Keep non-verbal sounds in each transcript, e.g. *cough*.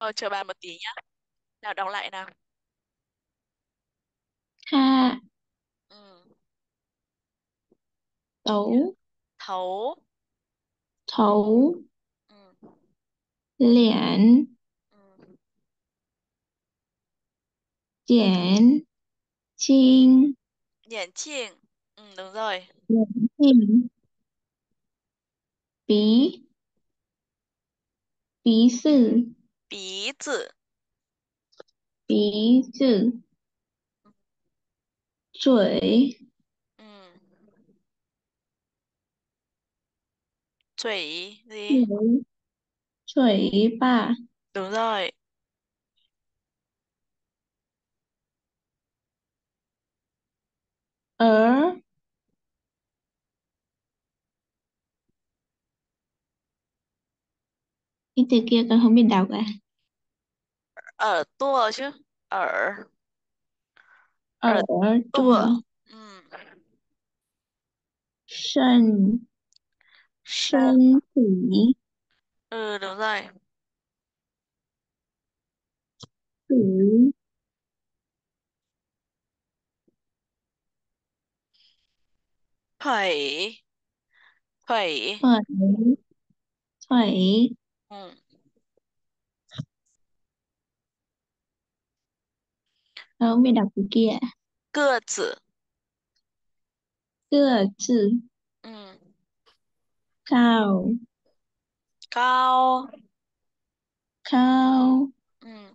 Ờ, chờ bà một tí nhá. Nào đọc lại nào. tha Ừ. tấu Thấu. thấu Ừ. liễn Ừ. diễn chinh trinh. Ừ, đúng rồi. diễn chinh bí bí sư Bí tử. bí sư chuỗi Ừ. Chủy gì? chuỗi chuỗi ba Đúng rồi. ở cái từ kia con không biết đọc à Ở tua chứ. Ở. ở Ở tua. tua Ừ. sân Sân. sân thủy Ừ, đúng rồi. thủy Phẩy. Phẩy. phẩy phẩy Ừ. 后没的不变个子。个子。嗯。高。高。高。嗯。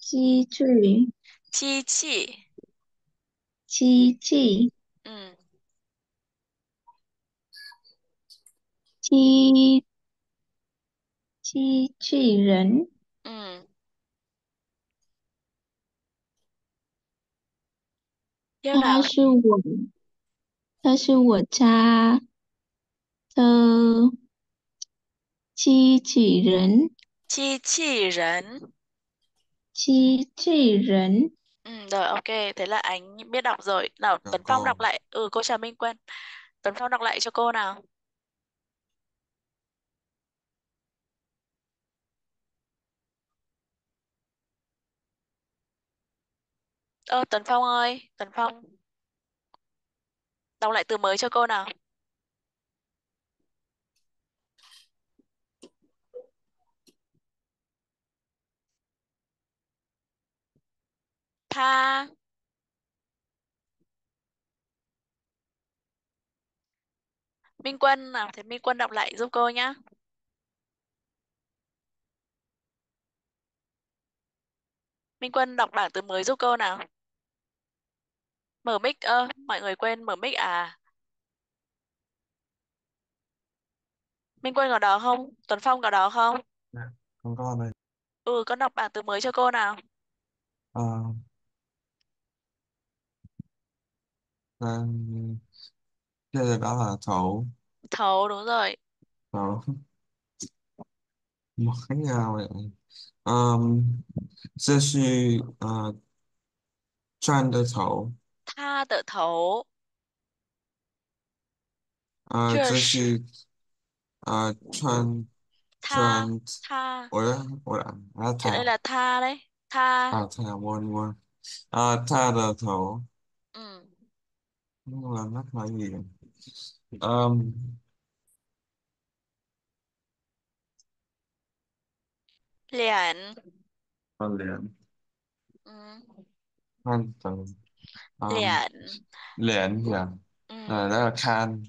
机器。机器。机器。嗯。机chi chi truy rấn Ừ. Tiếp 他 nào. 是我他是我家的机器人机器人。机器人 Ừ, rồi ok, thế là anh biết đọc rồi. Nào, chào Tuấn Phong đọc cô lại. Ừ, cô chào Minh Quân. Tuấn Phong đọc lại cho cô nào. Ơ, Tuấn Phong ơi, Tuấn Phong, đọc lại từ mới cho cô nào. Tha, Minh Quân nào, thế Minh Quân đọc lại giúp cô nhá. Minh Quân đọc bảng từ mới giúp cô nào. Mở mic, ơ, mọi người quên mở mic à. Minh Quân có đó không? Tuấn Phong có đó không? Dạ, con có đây Ừ, con đọc bảng từ mới cho cô nào. Ờ, à, bây giờ đó là thổ Thấu, đúng rồi. thổ một cái nào vậy um, 这是呃转的头 Tha tự thấu. 呃这是这是呃转 tha, 转 tha. 我的我的啊 Chuyện đây 他 là tha đấy. Tha. 啊他我我啊他的头 Ừ. nhưng mà nó là gì um, Liễn. hoàn liền Ừ. hoàn toàn um, Liễn. liền dạ Ừ. à, đó là khan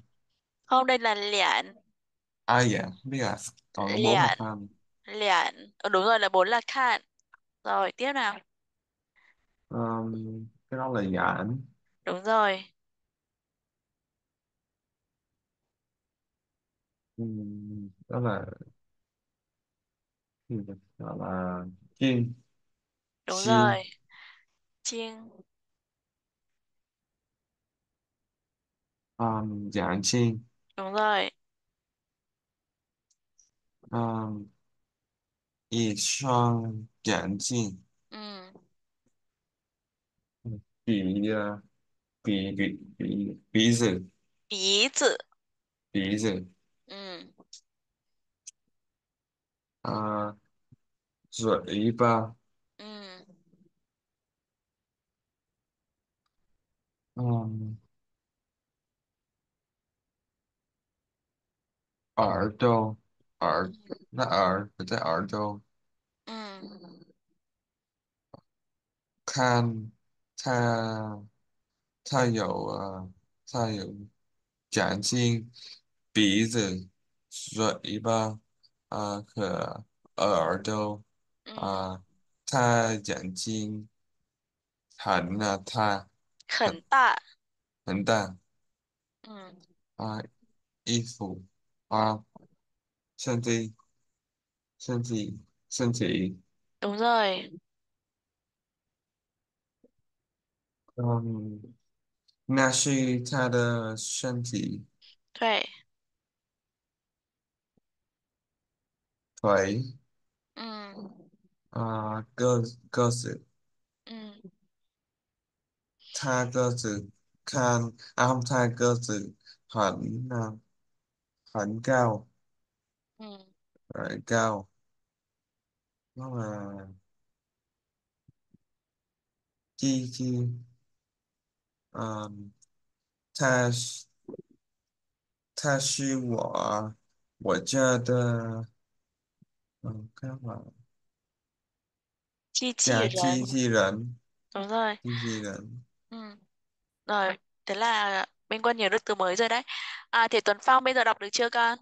Không, đây là liễn. à dạ biết à còn có bốn là Liễn. khan Liễn. Ừ, đúng rồi là bốn là khan. Rồi, tiếp nào. um, cái đó là giãn Đúng rồi. um, đó là gì vậy? đó là chiên Đúng chiên rồi. Chiêng. 嗯眼睛用在嗯一双眼睛嗯。嗯鼻呀鼻鼻鼻鼻子。鼻子。鼻子嗯。啊嘴巴嗯。嗯耳朵，耳，那耳不在耳朵嗯。看，他，他有啊，他有眼睛、鼻子、嘴巴，啊、和耳朵.啊、他眼睛很啊，它很 tạ 很大。嗯。啊，衣服 啊，身体身体身体，đúng rồi 嗯，那是他的身体tuệ 腿 ừ. 啊，个个子，Ừ. 他个子看，然后他个子很啊 phản cao. Ừ. phản cao. Nó là chi chi? À, um, ta ta sư của của cha ta. Ừ, các bạn. Chi chi cha chi rảnh chi rảnh. Đúng rồi. Chi chi rảnh. Ừ. rồi thế là Minh Quân nhiều được từ mới rồi đấy. À thì Tuấn Phong bây giờ đọc được chưa con?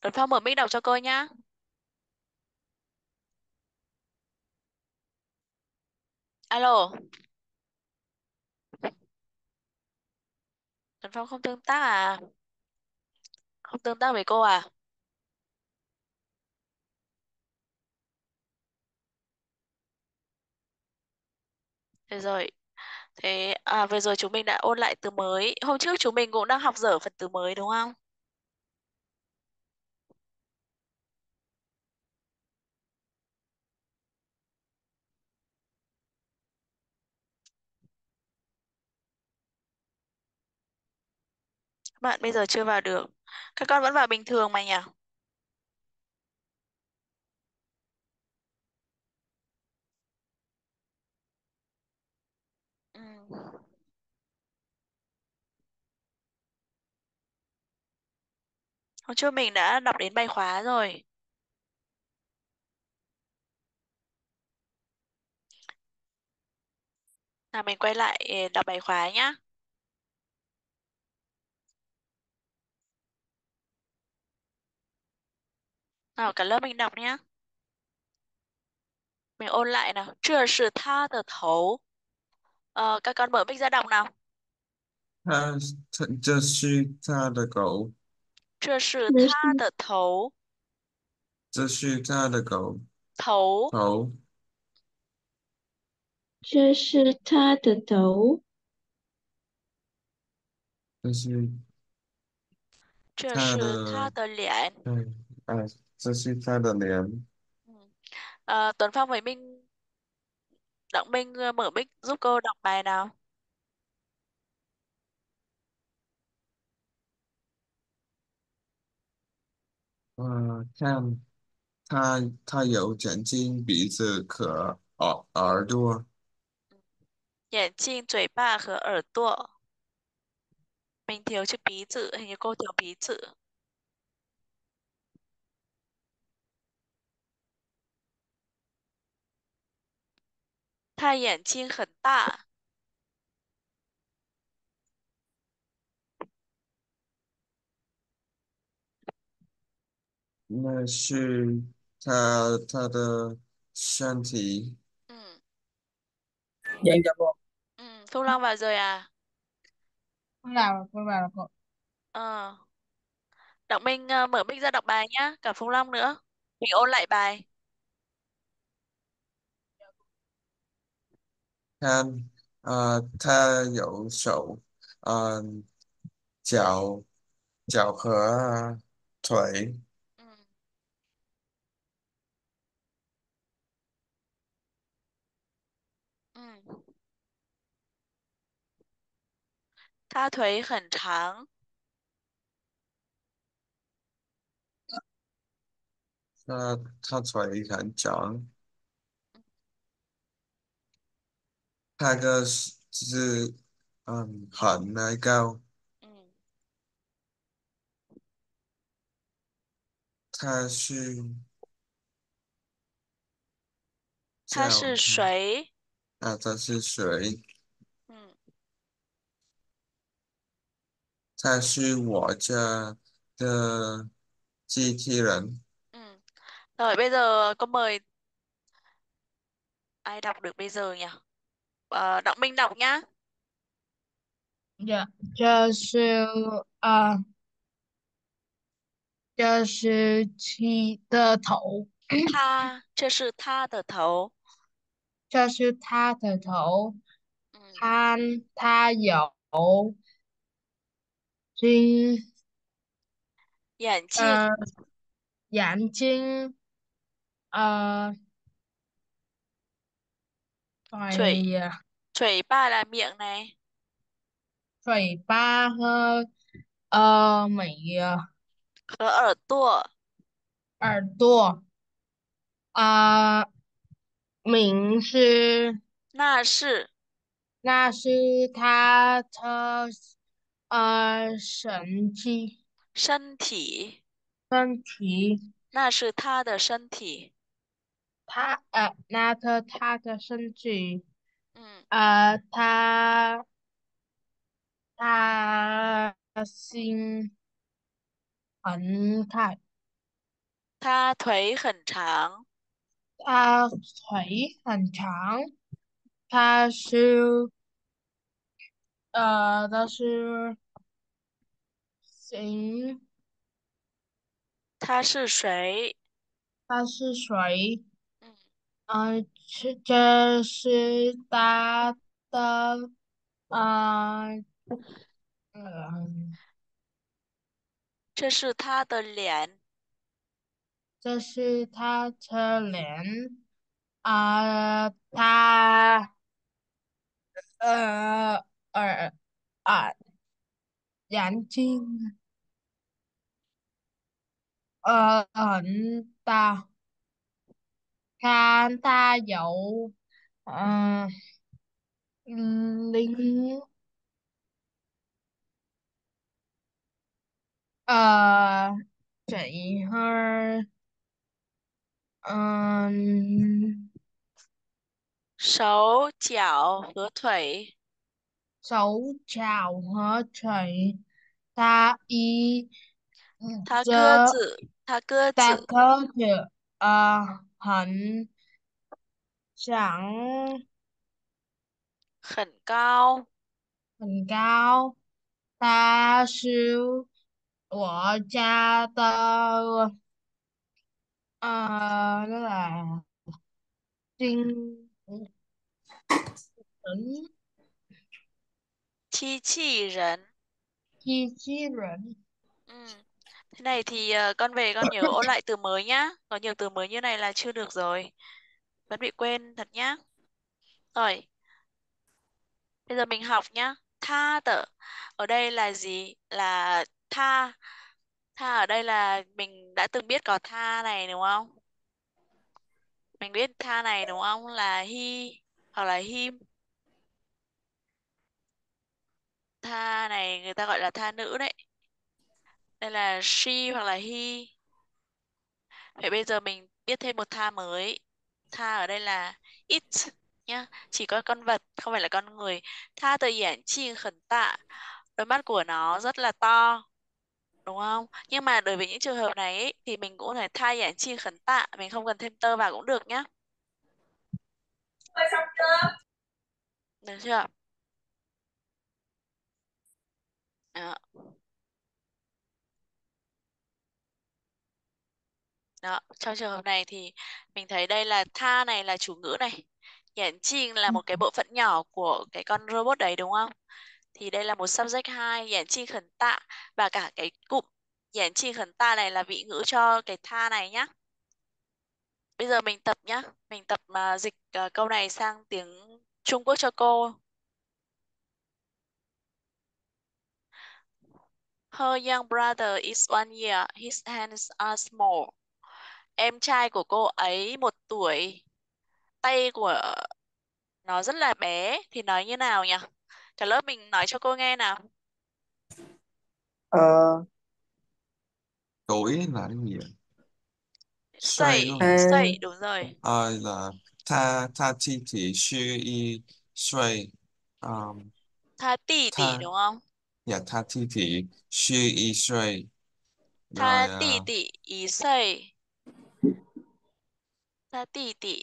Tuấn Phong mở mic đọc cho cô nhá. Alo. Tuấn Phong không tương tác à? Không tương tác với cô à? Thế rồi thế à, vừa rồi chúng mình đã ôn lại từ mới. Hôm trước chúng mình cũng đang học dở phần từ mới đúng không? Các bạn bây giờ chưa vào được. Các con vẫn vào bình thường mà nhỉ? hôm trước mình đã đọc đến bài khóa rồi nào mình quay lại eh, đọc bài khóa nhá nào cả lớp mình đọc nhá mình ôn lại nào 这是他的头 ờ, các con mở mic ra đọc nào 它它这是它的狗， 这是这是他的头这是它的狗头头，这是他的头，这是这它是他的，的脸嗯啊，这是它的脸。ừ. Ờ, Tuấn Phong với Minh Đặng Minh ờ, mở mic giúp cô đọc bài nào 嗯，像他他有眼睛、鼻子和耳耳朵。眼睛、嘴巴和耳朵，明天我鼻子，你给我挑鼻子。他眼睛很大。那是它它的身体。ừ. Dạ dạ cô. Ừ. Phương Long vào rồi à Con nào rồi, con vào rồi cô. ờ. Đặng Minh ờ, mở mic ra đọc bài nhá cả Phương Long nữa mình ôn lại bài 看，呃，它有手，呃，脚，脚和腿 他腿很长，他他腿很长，他个是是嗯很那个，他是他是谁？啊，他是谁？他是我家的机器人。 Ừ. Rồi bây giờ có mời ai đọc được bây giờ nhỉ? Ờ, Đặng Minh đọc nhá. Dạ, 这是啊，这是鸡的头，他，这是他的头。这是它的头， Ừ. 看它有 睛，眼睛，呃，眼睛，呃，哎嘴，呀，嘴巴 là miệng này. 嘴巴和呃眉呀，和耳朵，耳朵，啊，名是。那是那是他的呃神迹身体，身体，那是他的身体。他呃那个他的身体，嗯。呃他他心很开，他腿很长，他腿很长，他是呃他是行，他是谁？他是谁？嗯。嗯，这这是他的，呃，嗯，这是他的脸，这是他的脸，啊、他，呃，耳，啊，眼睛，ờ ẩn ta. Khan ta dậu ờ, linh. Ờ chạy hơi ờ, Sấu chảo hứa thủy. Xấu chào hở chạy ta y. 他鸽这子，他鸽大子个子呃很长很高，很高，它是我家的呃那个金人机器人。机器人。 Ừ. Thế này thì ờ, con về con nhớ ôn lại từ mới nhá. Có nhiều từ mới như này là chưa được rồi. Vẫn bị quên thật nhá. Rồi, bây giờ mình học nhá. Tha tờ. Ở đây là gì? Là tha. Tha ở đây là mình đã từng biết có tha này đúng không? Mình biết tha này đúng không? Là he hoặc là him. Tha này người ta gọi là tha nữ đấy. Đây là she hoặc là he. Vậy bây giờ mình biết thêm một tha mới. Tha ở đây là it nhá, chỉ có con vật, không phải là con người. Tha từ giản chi khẩn tạ, đôi mắt của nó rất là to, đúng không? Nhưng mà đối với những trường hợp này ấy, thì mình cũng có thể tha giản chi khẩn tạ, mình không cần thêm tơ vào cũng được nhá. Được chưa? Đó. Đó, trong trường hợp này thì mình thấy đây là tha này là chủ ngữ này. Hiển chi là một cái bộ phận nhỏ của cái con robot đấy đúng không? Thì đây là một subject 2, hiển chi khẩn tạ và cả cái cụm hiển chi khẩn tạ này là vị ngữ cho cái tha này nhá. Bây giờ mình tập nhá, mình tập mà dịch ờ, câu này sang tiếng Trung Quốc cho cô. Her young brother is one year. His hands are small. Em trai của cô ấy một tuổi tay của nó rất là bé thì nói như nào nhỉ cả lớp mình nói cho cô nghe nào ờ, tuổi là cái gì ạ? Sẩy, Xoay đúng không? à, sẩy đúng rồi. Ờ, là tha tha chi thì sư y xoay um, Tha tỷ tỷ tha đúng không? dạ tha thi thì sư y Tha rồi tỷ à, tỷ ý sẩy. Tha tỷ tỷ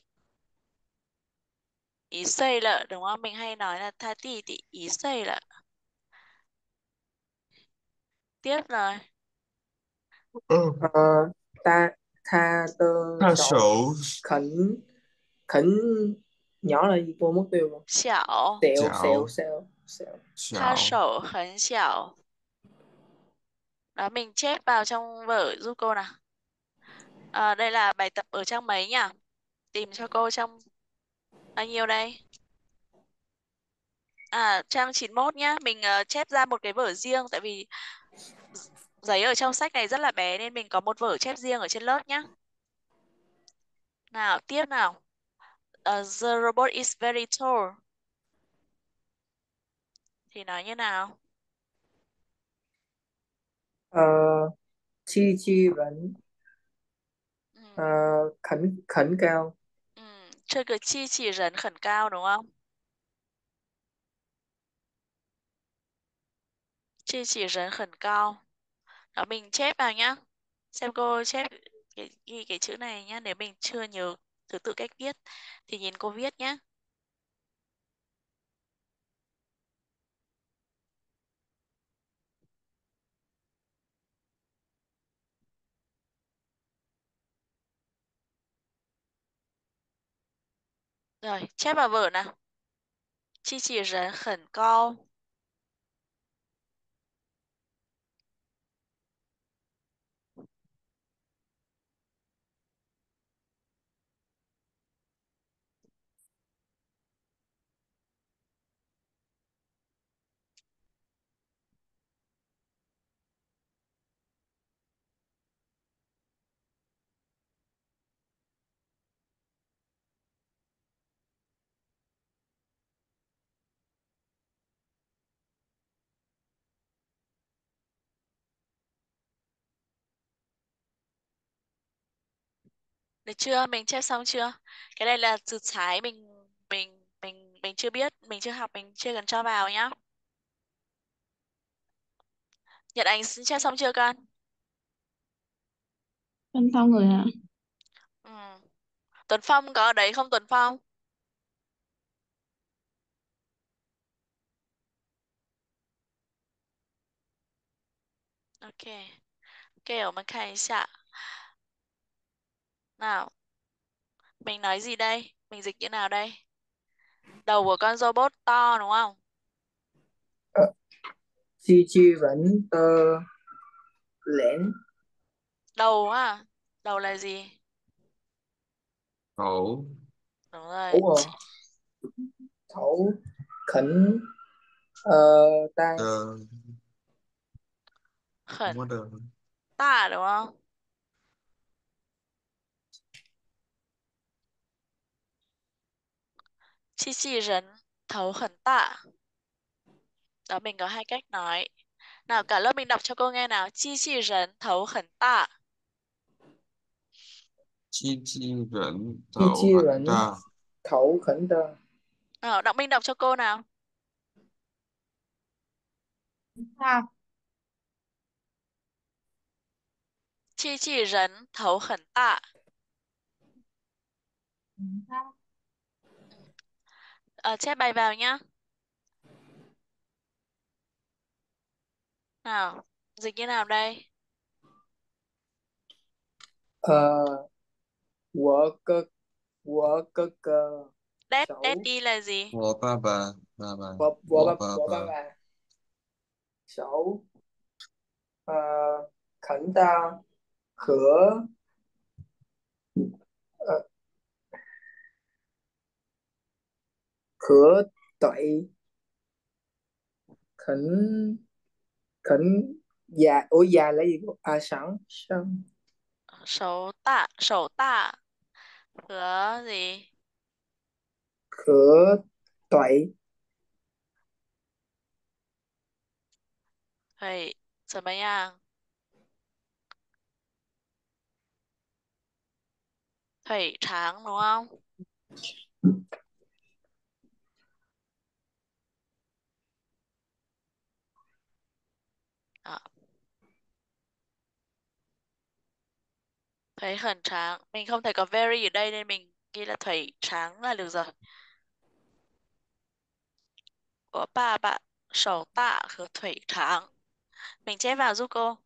ý sẩy lợ đúng không? Mình hay nói là tha tỷ tỷ ý sẩy lợ. Tiếp rồi. ừ. ờ, ta tha tơ tha sổ khẩn khẩn nhỏ là gì cô mất tiêu rồi Xảo. xẹo chảo xẹo xẹo xẹo Tha sổ khấn xảo. Đó mình chép vào trong vở giúp cô nào. À, đây là bài tập ở trang mấy nhỉ? Tìm cho cô trong bao nhiêu đây? À, trang 91 nhá. Mình uh, chép ra một cái vở riêng tại vì giấy ở trong sách này rất là bé nên mình có một vở chép riêng ở trên lớp nhá. Nào, tiếp nào. Uh, the robot is very tall. Thì nói như nào? ờ, chi chi rẩn Ừ. ờ, khẩn khẩn cao Ừ. Chơi cái chi chỉ rấn khẩn cao đúng không? Chi chỉ rấn khẩn cao. Đó mình chép vào nhá. Xem cô chép cái, ghi cái chữ này nhá. Nếu mình chưa nhớ thứ tự cách viết thì nhìn cô viết nhá. Rồi, chép vào vở nào. Chi chỉ rấn khẩn cao. Được chưa? Mình chép xong chưa? Cái này là từ trái mình mình mình mình chưa biết, mình chưa học, mình chưa cần cho vào nhá. Nhật Anh xin chép xong chưa con? Con xong rồi ạ. Ừ. Tuấn Phong có ở đấy không Tuấn Phong? OK. OK, 我们看一下。 Nào, mình nói gì đây? Mình dịch như nào đây? Đầu của con robot to đúng không? ờ, chi chi rẩn tơ lẻn Đầu á. Đầu là gì? khổ Đúng rồi. ủa thấu khẩn ờ, ta tơ Khẩn không có đơn tạ đúng không? Chi chi rấn thấu khẩn tạ. Đó mình có hai cách nói. Nào cả lớp mình đọc cho cô nghe nào. Chi chi rấn thấu khẩn tạ. chi chi thổ chi hẳn rẩn ta thấu khẩn tơ Nào, đọc mình đọc cho cô nào. tha Chi chi rấn thấu khẩn tạ. tha Ờ, chép bài vào nhá. Nào, dịch như nào đây? ờ, cơ của cơ cơ Đét, xấu đét đi là gì? ba bà ba bà của của của ba ba của ba bà bà xấu ờ, khẩn ta khửa ờ, khửa tẩy khẩn khẩn già ủa già là gì cô? à sẵn sẵn 手大手大和 gì 和腿腿怎么样？腿长đúng không? Thấy hẳn tráng. Mình không thể có very ở đây nên mình ghi là thấy tráng là được rồi. Của ba bạn sổ tạ khứ thủy tráng. Mình chép vào giúp cô.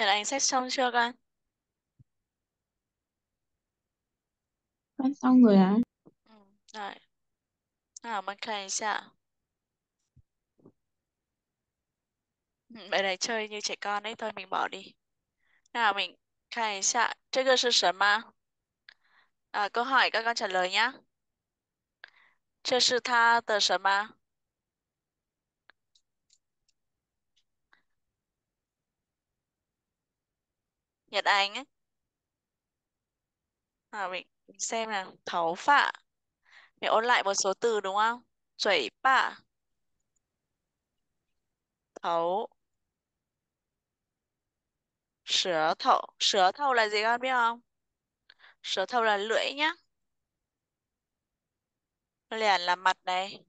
Nhật Ánh xét xong chưa con? Xong rồi hả? Ừ, rồi. à mình thầy sao? Ừ, này chơi như trẻ con đấy, thôi mình bỏ đi. Nào, mình khai xạ. Chơi cơ sở mà. À, câu hỏi các con trả lời nhá. Chơi sư tha tờ sở mà. Nhật Anh ấy. À, mình xem nào, thấu phạ. Mình ôn lại một số từ đúng không? chuẩy phạ. Thấu. Sửa thầu. Sửa thâu là gì con biết không? Sửa thâu là lưỡi nhá. lẻn là mặt này.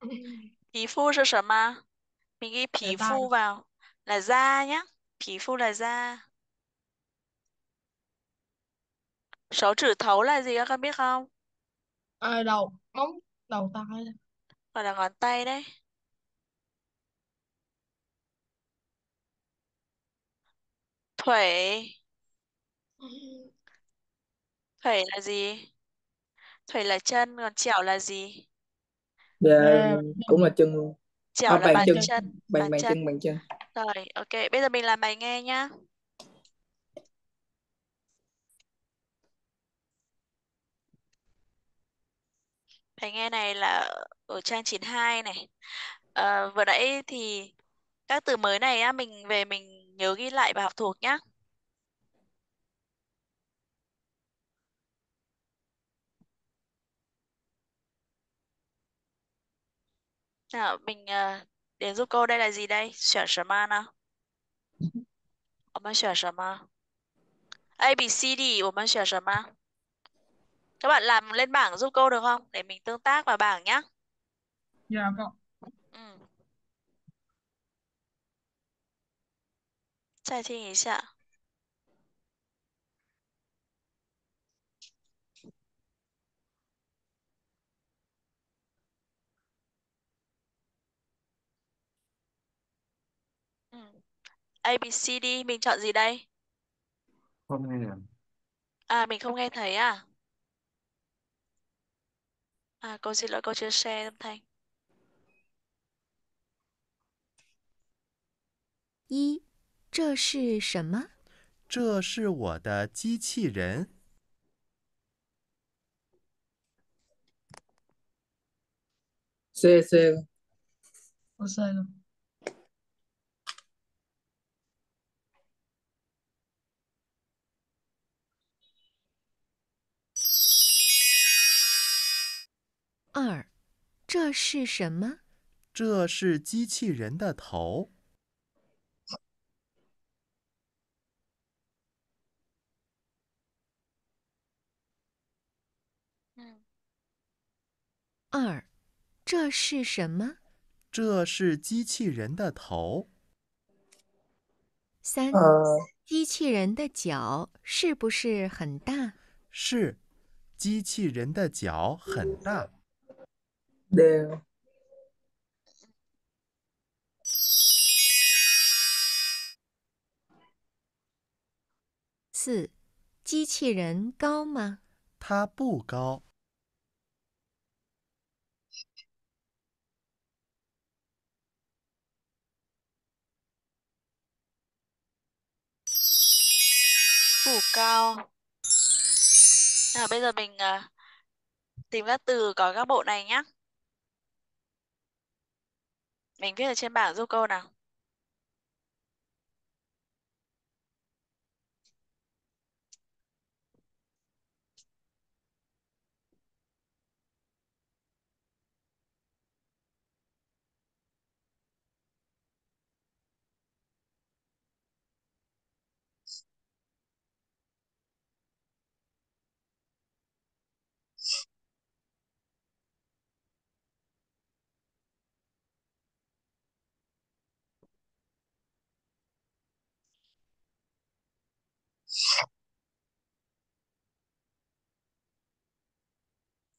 *laughs* Phí phu cho sở ma, Mình ghi phí phu vào là da nhá. 皮肤 là da. Số chữ thấu là gì các con biết không? Ờ, đầu móng đầu tay Gọi là ngón tay đấy. Thủy. Thủy là gì? Thủy là chân, còn chẻo là gì? Dạ, À, cũng là chân luôn Chẻo à, là bàn bàn chân chân. bàn Bàn bàn chân. chân bàn chân Rồi, ok. Bây giờ mình làm bài nghe nhá. Bài nghe này là ở trang 92 này. Ờ, vừa nãy thì các từ mới này á, mình về mình nhớ ghi lại và học thuộc nhá. Nào, mình uh, đến giúp cô đây là gì đây? Xuyển什么呢？我们选什么？A, B, C, D, 我们选什么？Các bạn làm lên bảng giúp cô được không? Để mình tương tác vào bảng nhá. dạ con Ừ. 再听一下。 A, B, C, D, mình chọn gì đây? Không nghe à? À, mình không nghe thấy à? À, cô xin lỗi, cô chưa share âm thanh. 一，这是什么？这是我的机器人。 C C Ô, C luôn “ 二，这是什么？”这是机器人的头。二，这是什么？这是机器人的头。三，呃，机器人的脚是不是很大？是，机器人的脚很大。đều. 四，机器人高吗？它不高。Phủ cao. Nào bây giờ mình à, tìm các từ có các bộ này nhé. Mình viết ở trên bảng giúp cô nào.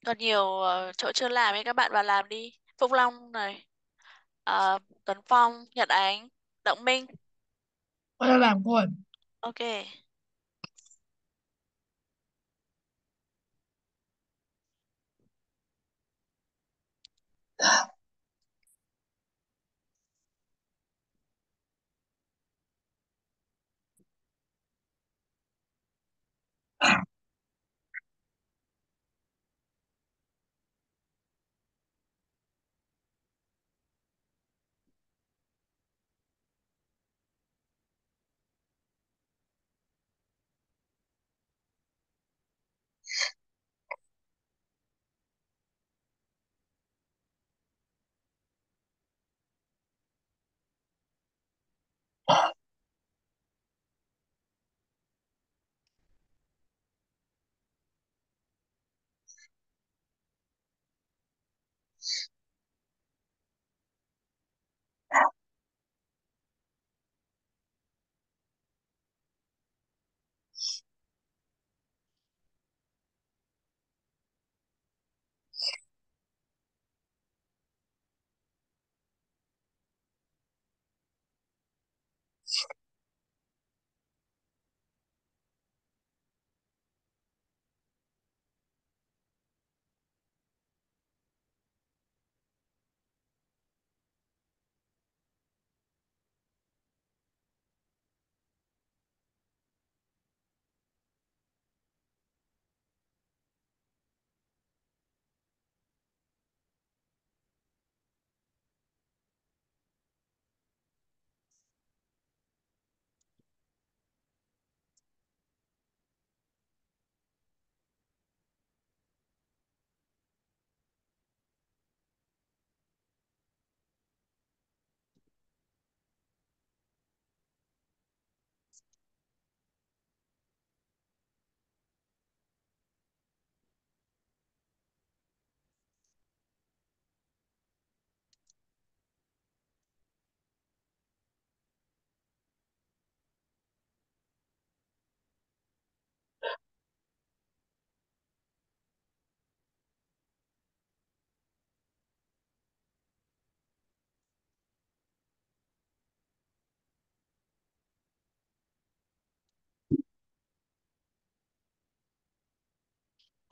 Còn nhiều ờ, chỗ chưa làm ấy các bạn vào làm đi. Phúc Long này, ờ, Tuấn Phong, Nhật Ánh, Động Minh. Tôi đã làm rồi. Ok. *laughs*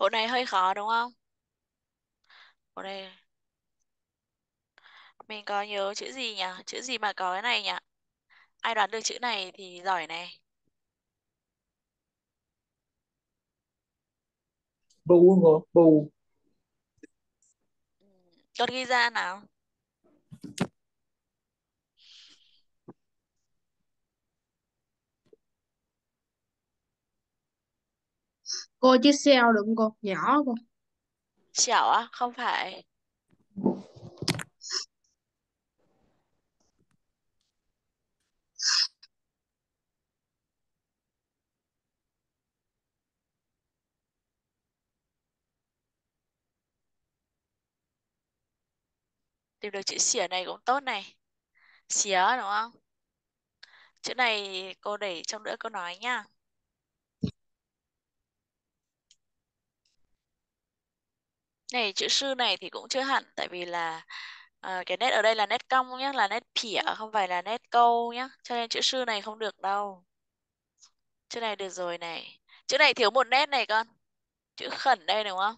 Bộ này hơi khó đúng không? Bộ này mình có nhớ chữ gì nhỉ? Chữ gì mà có cái này nhỉ? Ai đoán được chữ này thì giỏi này. Bu ngô, bu. Ừ, Con ghi ra nào. Cô chứ xeo đừng cô. Nhỏ cô. Chảo á? Không phải. tìm được chữ xỉa này cũng tốt này Xỉa, đúng không chữ này cô để trong nữa cô nói nha này chữ sư này thì cũng chưa hẳn tại vì là à, cái nét ở đây là nét cong nhé là nét phỉa không phải là nét câu nhé cho nên chữ sư này không được đâu. Chữ này được rồi này. Chữ này thiếu một nét này con. Chữ khẩn đây đúng không?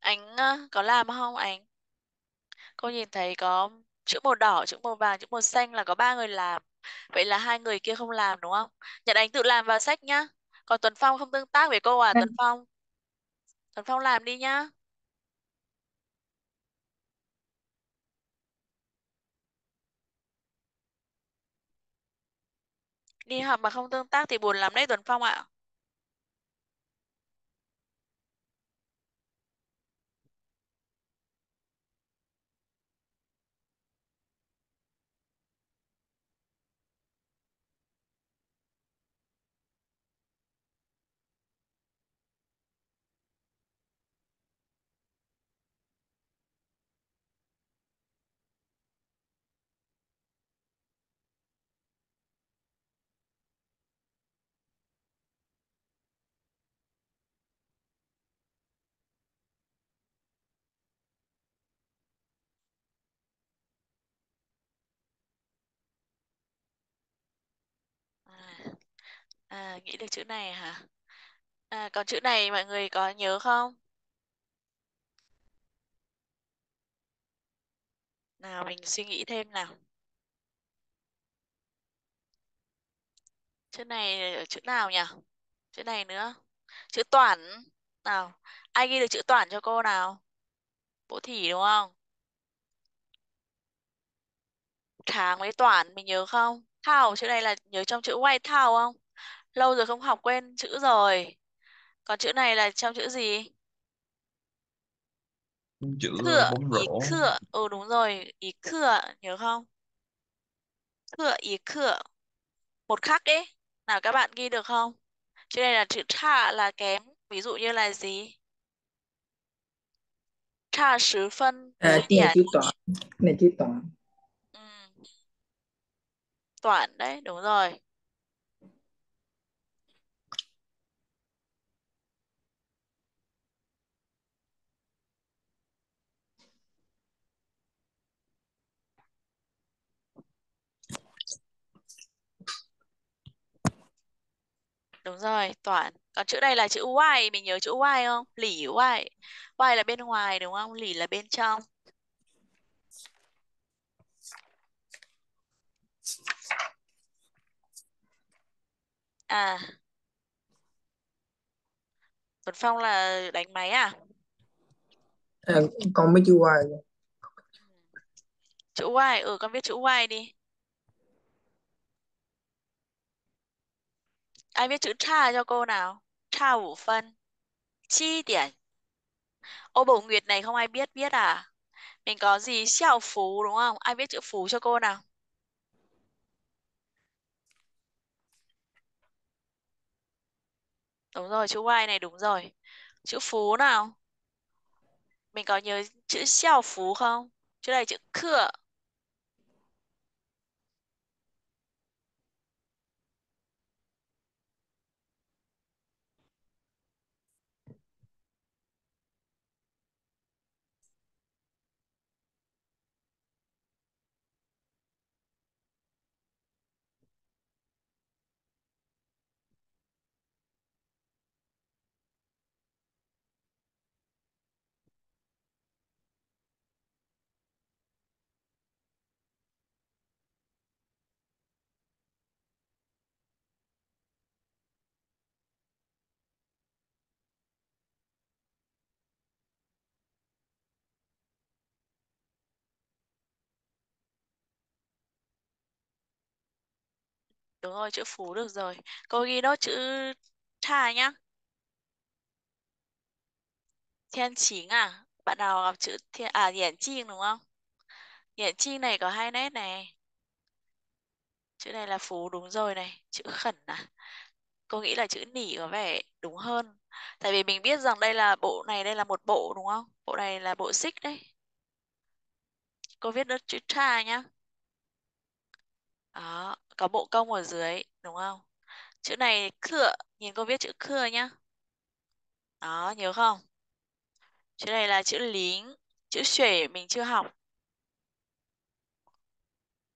Anh có làm không anh cô nhìn thấy có chữ màu đỏ, chữ màu vàng, chữ màu xanh là có ba người làm. Vậy là hai người kia không làm, đúng không? Nhật Ánh tự làm vào sách nhá. Còn tuấn phong không tương tác với cô à tuấn phong? Tuấn phong làm đi nhá. Đi học mà không tương tác thì buồn lắm đấy, tuấn phong ạ à, à nghĩ được chữ này hả? À, còn chữ này mọi người có nhớ không? Nào mình suy nghĩ thêm nào. Chữ này ở chữ nào nhỉ? Chữ này nữa. Chữ toản. Nào ai ghi được chữ toản cho cô nào? Bố Thỉ đúng không? Tháng với Toản mình nhớ không? Thảo chữ này là nhớ trong chữ white thảo không? Lâu rồi không học quên chữ rồi. Còn chữ này là trong chữ gì? chữ Cửa, bóng ý rổ cửa. Ừ đúng rồi, ý cửa, nhớ không? Cửa, ý cửa. Một khắc ấy. Nào các bạn ghi được không? Chữ này là chữ tha là kém. Ví dụ như là gì gì? 差10 phân. Ví à, dụ cái như này là chữ toán này chữ toán ừ. toản đấy, đúng rồi. Đúng rồi, Toản. Còn chữ này là chữ Y, mình nhớ chữ Y không? Lỉ Y. Y là bên ngoài đúng không? Lỉ là bên trong. À. Tuấn Phong là đánh máy à? à, con mấy chữ Y. Chữ Y, ừ con viết chữ Y đi. Ai viết chữ cha cho cô nào? Cha vũ phân. Chi tiền Ô Bổ Nguyệt này không ai biết biết à? Mình có gì xiao phú đúng không? Ai viết chữ phú cho cô nào? Đúng rồi, chữ Y này đúng rồi. Chữ phú nào? Mình có nhớ chữ xiao phú không? Chữ này chữ cửa Đúng rồi, chữ phú được rồi. Cô ghi nốt chữ tha nhá. Thiên chính à? Bạn nào gặp chữ thiên à Hiển chinh đúng không? Hiển chinh này có hai nét này. chữ này là phú đúng rồi này chữ khẩn à cô nghĩ là chữ nỉ có vẻ đúng hơn tại vì mình biết rằng đây là bộ này đây là một bộ đúng không bộ này là bộ xích đấy cô viết được chữ tha nhá đó có bộ công ở dưới đúng không? Chữ này khựa nhìn cô viết chữ cưa nhá. Đó nhớ không? Chữ này là chữ lính chữ xuể mình chưa học.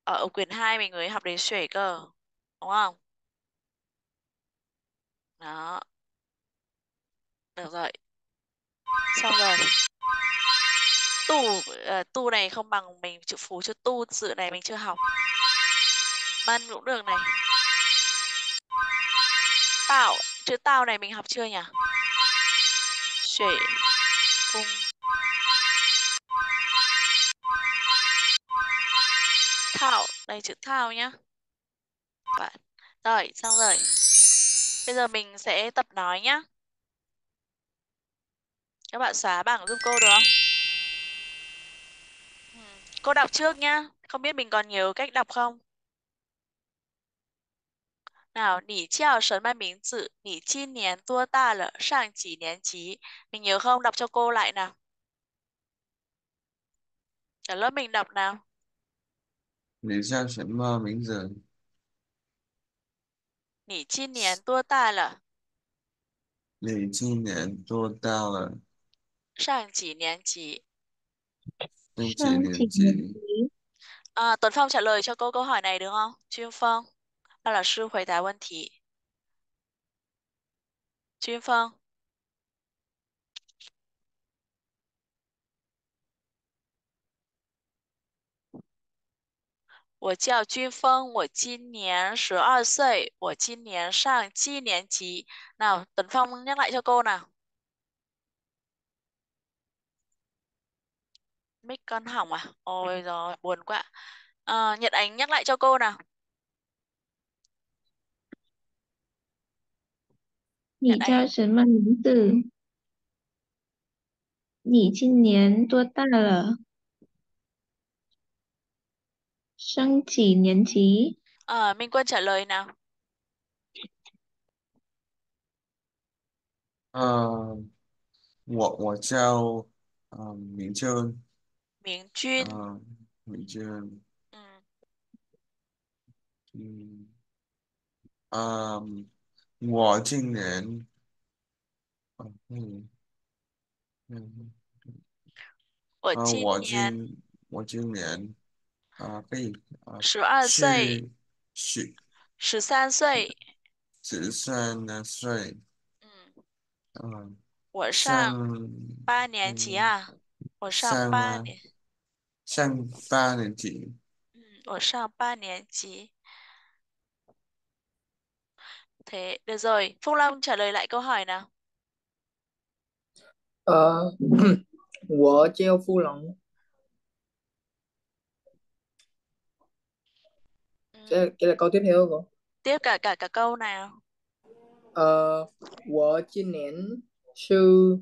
Ở quyển 2 mình mới học đến xuể cơ đúng không? Đó. Được rồi. Xong rồi. Tu uh, tu này không bằng mình chữ phú chữ tu sự này mình chưa học mân cũng được này. Tạo chữ tao này mình học chưa nhỉ? Xuể cung. Thảo đây chữ thao nhá. Bạn, rồi, xong rồi. Bây giờ mình sẽ tập nói nhá. Các bạn xóa bảng giúp cô được không? Ừ, cô đọc trước nhá. Không biết mình còn nhớ cách đọc không? nào, nỉ chào sớm mai miếng tự, nỉ chi niên tua ta lỡ, sang. Mình nhớ không? Đọc cho cô lại nào. Cả lớp mình đọc nào. Nỉ chào sớm mai miếng tự. Nỉ chi niên tua ta lỡ. Nỉ chi niên tua ta lỡ. Sang chỉ niên chí. À, Tuấn Phong trả lời cho cô câu hỏi này được không? Chuyên Phong. 那老师回答问题。军峰，我叫军峰，我今年十二岁，我今年上七年级。Nào, Tuấn Phong nhắc lại cho cô nào. Mic con hỏng à? Ôi rồi, buồn quá. À, Nhật Ánh nhắc lại cho cô nào. 你叫什么名字？你今年多大了？升几年级？呃，明官答来呢？呃，我我叫呃明俊。明俊。嗯、呃，明俊。嗯。嗯。嗯。我今年，呃嗯嗯呃，chín 我年今我今年啊，被啊，十二岁，是十三岁。十三岁，嗯，嗯，我上上八年级啊，我上上啊八年，上八年级，嗯，我上八年级。Thế, được rồi. Phúc Long trả lời lại câu hỏi nào. Ờ, *clears throat* của treo Phú Long. Cái, là- cái là câu tiếp theo không? Tiếp cả cả cả câu nào. Ờ, của chi nián sư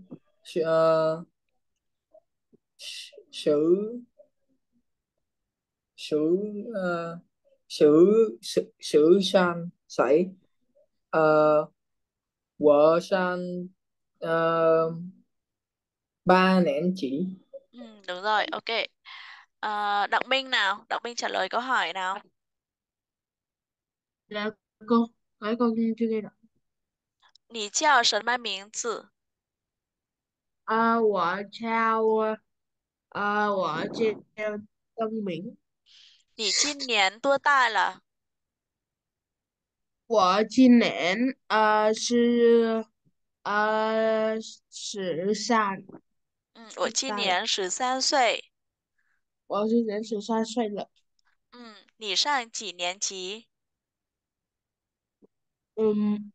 sư ờ, sử sử sử sử sử san sảy 呃，我上呃ba年级， Ừ, đúng rồi, ok. À, Đặng Minh nào, Đặng Minh trả lời câu hỏi nào. Là cô, hỏi con chưa nghe được. 你叫什么名字？ À, 我叫呃，我叫曾明，你今年多大了？ 我今年呃是呃十三，嗯，我今年十三岁。我今年十三岁了。嗯，你上几年级？嗯，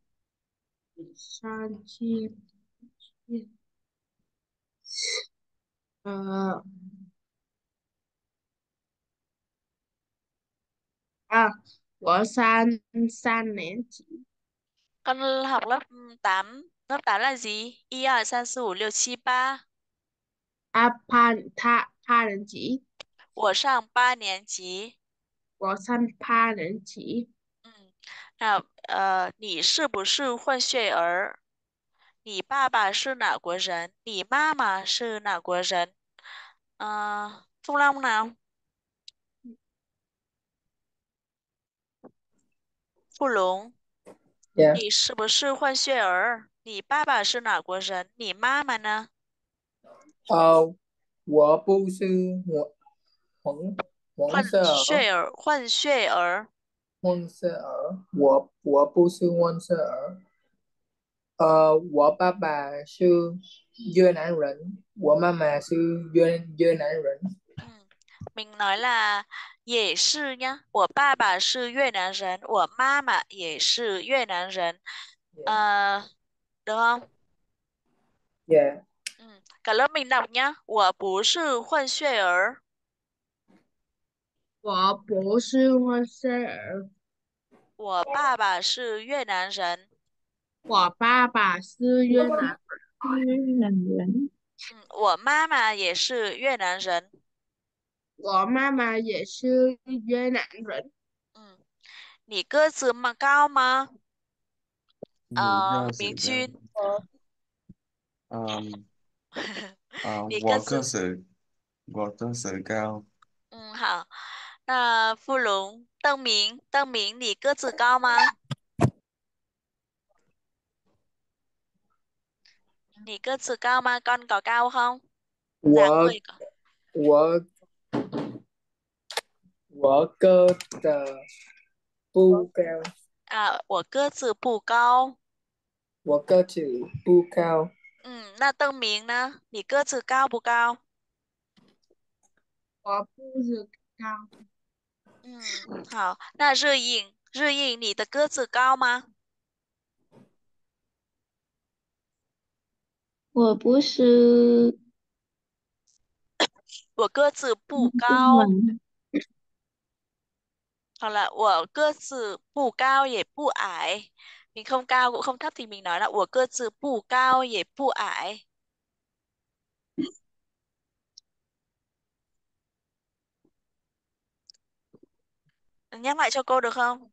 三七呃啊，我三三年级，Con học lớp 8. Lớp 8 là gì? 一二三四五六七八。啊，八他八年级，我上八年级。我上八年级。嗯，那呃，你是不是混血儿？你爸爸是哪国人？你妈妈是哪国人？呃 Long nào? Lũng, Dạ. 你是不是混血儿？你爸爸是哪国人？你妈妈呢？Ờ, 我不是我黄黄色儿，血儿，混血儿。混血儿，我我不是混血儿。呃，我爸爸是越南人，我妈妈是越越南人。mình 是呀。我爸爸是越南人我妈妈也是越南人呃，然后，Yeah，嗯，讲到嗯，我妈妈也是越南人。我妈妈也是越南人。嗯，你个子蛮高吗？ Người Ờ, cơ Miến sự Chuyên. cao. Um, ờ, Ni của cơ cơ sự. sự của cơ sự cao. Ừ, 好。那傅龙、邓明、邓明，你个子高吗？你个子高吗？Con có cao không? Dáng 我 người có. 我 我个子不高，啊我个子不高。我个子不高。嗯，那邓明呢？你个子高不高？我不是高，嗯，好。那日映，日映，你的个子高吗？我不是 *coughs* 我个子不高。hoặc là của cơ sử phủ cao dễ phủ ải. Mình không cao cũng không thấp thì mình nói là của cơ sử phủ cao dễ phủ ải. Nhắc lại cho cô được không?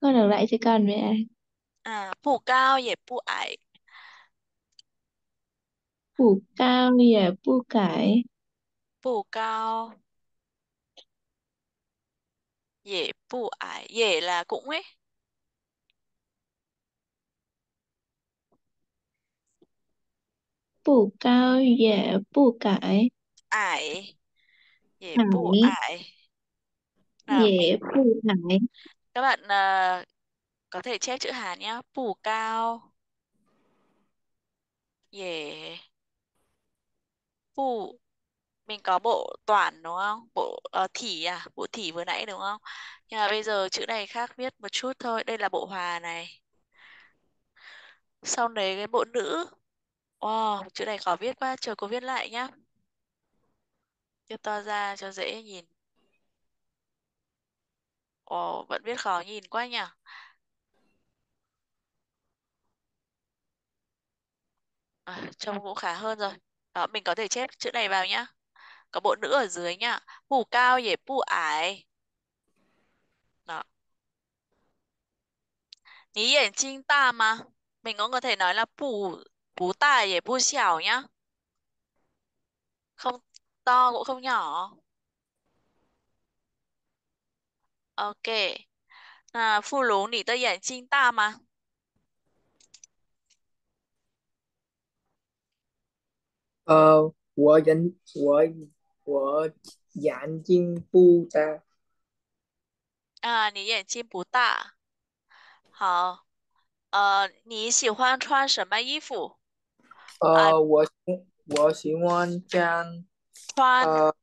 Cô đọc lại cho con mẹ à phủ cao dễ phủ ải. Phủ cao dễ phủ cải. Phủ cao dễ bù ải dễ là cũng ấy. Bù cao dễ bù cải. Ải dễ bù ải. Nào. Dễ bù cải các bạn uh, có thể chép chữ Hàn nhé bù cao. Dễ. Bù mình có bộ toản đúng không? Bộ uh, thỉ à, bộ thỉ vừa nãy đúng không? Nhưng mà bây giờ chữ này khác viết một chút thôi. Đây là bộ hòa này. Sau đấy cái bộ nữ. Wow, chữ này khó viết quá, chờ cô viết lại nhá. Cho to ra cho dễ nhìn. Ồ, vẫn viết khó nhìn quá nhỉ. À, trông cũng khá hơn rồi. Đó, mình có thể chép chữ này vào nhá Có bộ nữ ở dưới nhá. Bù cao dễ bù ải. Đó. 你眼睛大吗？mình cũng có thể nói là bù bù đại 也不小 nhá. Không to cũng không nhỏ. Ok. À, Phu Lũ, 你的眼睛大吗？呃，我眼我 我眼睛不大，啊，你眼睛不大。好。呃，你喜欢穿什么衣服？啊，呃，我喜我喜欢穿穿呃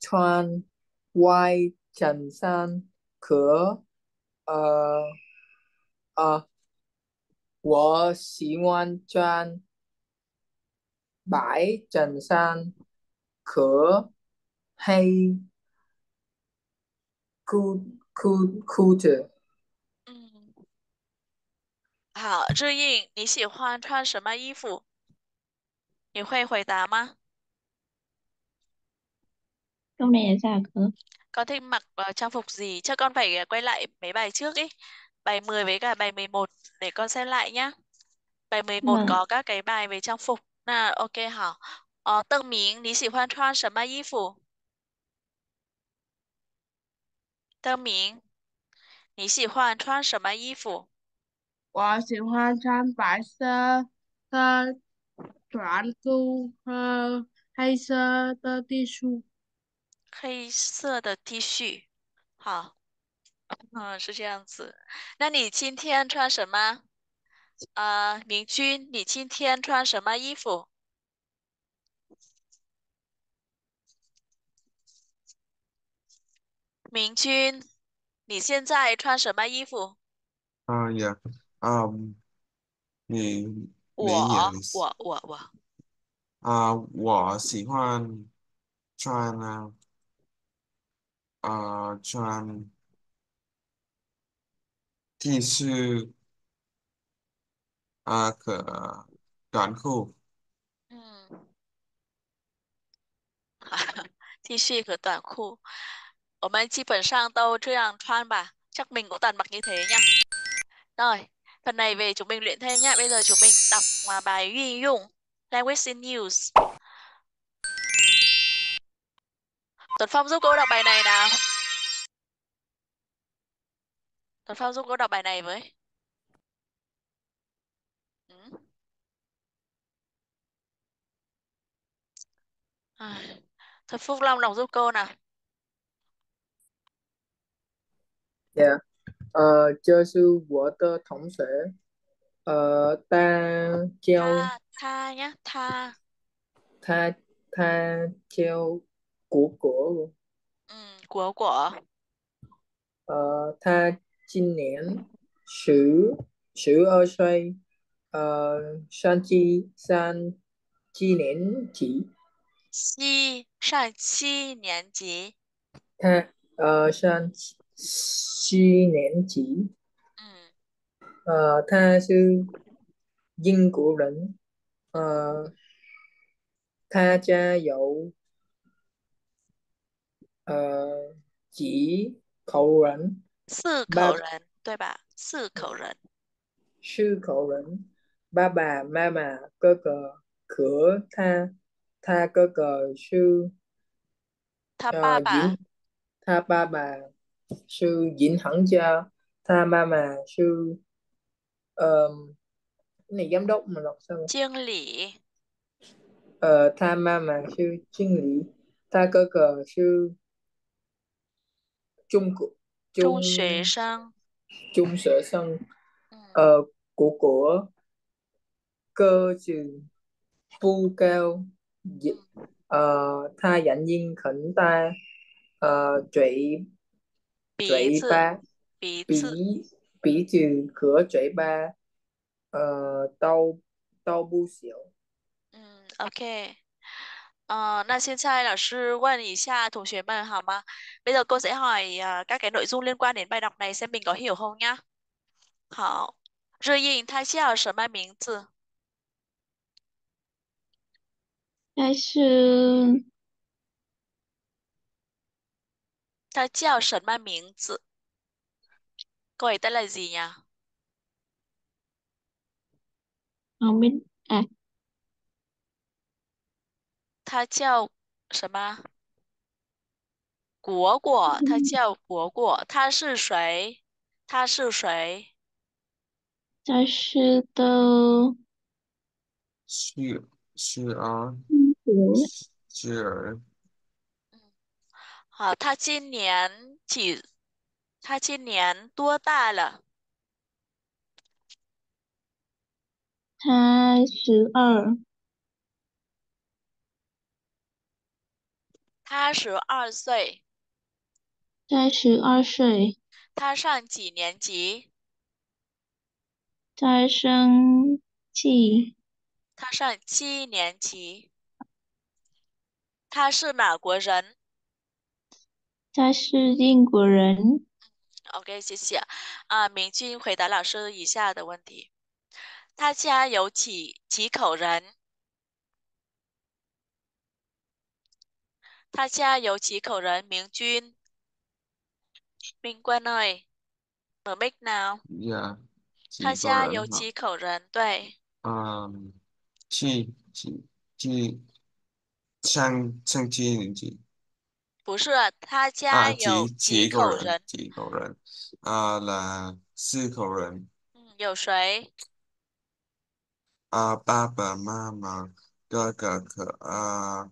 穿外衬衫和呃呃，我喜欢穿白衬衫 和黑裤裤裤子。嗯，好，日映，你喜欢穿什么衣服？你会回答吗？ Lúc này là sao cơ? Con thích mặc ờ, trang phục gì? Chắc con phải quay lại mấy bài trước ý. Bài 10 với cả bài 11 để con xem lại nhá. Bài 11 Vâng. có các cái bài về trang phục. Nào, ok hảo. Ờ, Tân Minh, 你喜欢穿什么衣服？Tân Minh, 你喜欢穿什么衣服？我喜欢穿白色的短裤和黑色的 T 恤。黑色的 T 恤。好，嗯，是这样子。那你今天穿什么？呃，明君，你今天穿什么衣服？明君，你现在穿什么衣服？啊呀，啊，你你我也我我我，啊，我喜欢穿啊啊穿 T 恤啊可短裤，嗯，*laughs* T 恤和短裤，我们基本上都这样穿吧。Chắc mình cũng toàn mặc như thế nha. Rồi, phần này về chúng mình luyện thêm nhá. Bây giờ chúng mình đọc à, bài Uy Dụng, Language in Use. Tuấn Phong giúp cô đọc bài này nào. Tuấn Phong giúp cô đọc bài này với. Ừ. À, Thôi Phúc Long đọc giúp cô nào. Dạ. Ờ,这是我的同学。呃，他叫 Tha, tha nhá, tha. 他他叫果果。 Ừ, của của. 呃，他今年十十二岁，呃，上七上七年级，七上七年级。他呃上七 七年级， Ừ, 呃，他是英国人，呃，他家有呃几口人，四爸口人，对吧？四口人。四口人，爸爸妈妈哥哥和他，他哥哥是他爸呃爸银，他爸 sư diễn hẳn cho tha ma mà. Sư um, này giám đốc mà đọc sao? Chuyên lý ờ tha ma mà sư chuyên lý tha cơ cờ sư trung trung sệ sang trung sở sang ờ của của cơ trường phu cao dịch ừ. ờ tha dạng nhiên khẩn ta ờ trụy 鼻 trụy 子， ba 鼻 bỉ 子。 bỉ trừ cửa trụy ba ờ, tao tao bu xỉu 嗯，OK。Ờ, 那现在老师问一下同学们好吗? Bây giờ cô sẽ hỏi à, các cái nội dung liên quan đến bài đọc này xem mình có hiểu không nhá. 好，热映他叫什么名字？他是 他叫什么名字 tên là gì nhỉ? không biết à 他叫什么？果果，他叫果果。他是谁？他是谁？他是的是是啊国是儿好，他今年几？他今年多大了？他十二他十二岁。他十二岁他上几年级？他生气他上七年级。他是哪国人他是英国人。OK，谢谢。啊，明君回答老师以下的问题：他家有几几口人？他家有几口人？明君，明官呢？没没呢？对啊。他家有几口人？对。嗯，几几几，上上几年级？不是，他家有几口人？几口人？啊，了四口人。嗯，有谁？啊，爸爸妈妈，哥哥可啊，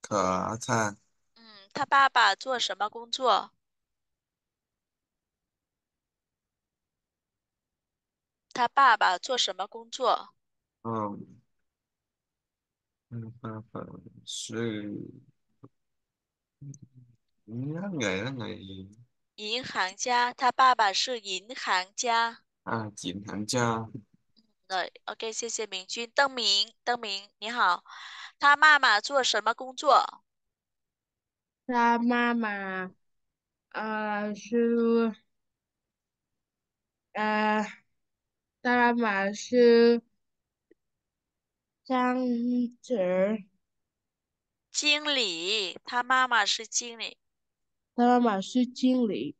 可阿灿。嗯，他爸爸做什么工作？他爸爸做什么工作？嗯，他爸爸是。银行家，他爸爸是银行家。à chuyện hạnh cha 对，OK，谢谢明君。邓明，邓明，你好。他妈妈做什么工作？他妈妈呃是呃，他妈妈是张子，经理，他妈妈是经理。他妈妈是经理。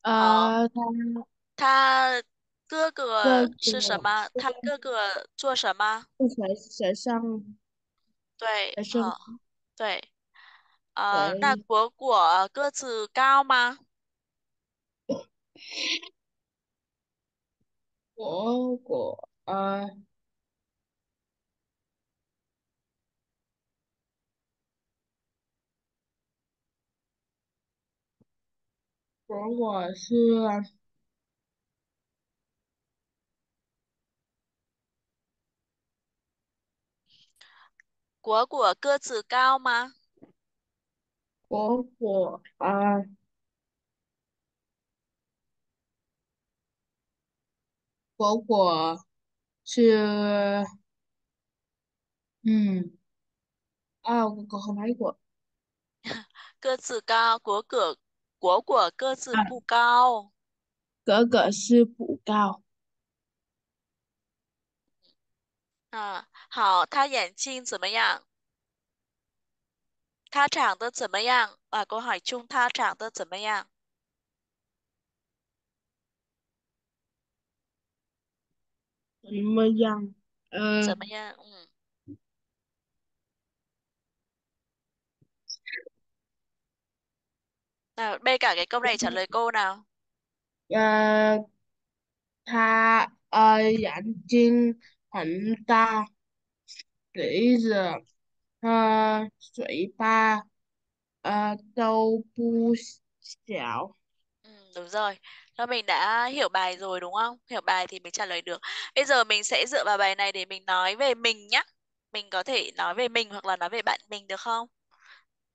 啊，呃，他他哥哥哥是什哥么？他哥哥做什么？是学学生对，学生好，对，呃，那？果果个子高吗？*coughs* 果果呃果果是果果个子高吗？果果啊果果是嗯啊，我我 không thấy của 个子高，果果果果个子啊，不高。哥哥是不高，啊，好，他眼睛怎么样？他长得怎么样？啊，câu hỏi chung 他长得怎么样？怎么样？呃，怎么样？嗯 ，nào, bê cả cái câu này trả lời cô nào. 呃，他呃眼睛很大，鼻子呃嘴巴呃都不小。 Ừ, đúng rồi. Đó mình đã hiểu bài rồi đúng không? Hiểu bài thì mình trả lời được. Bây giờ mình sẽ dựa vào bài này để mình nói về mình nhé. Mình có thể nói về mình hoặc là nói về bạn mình được không?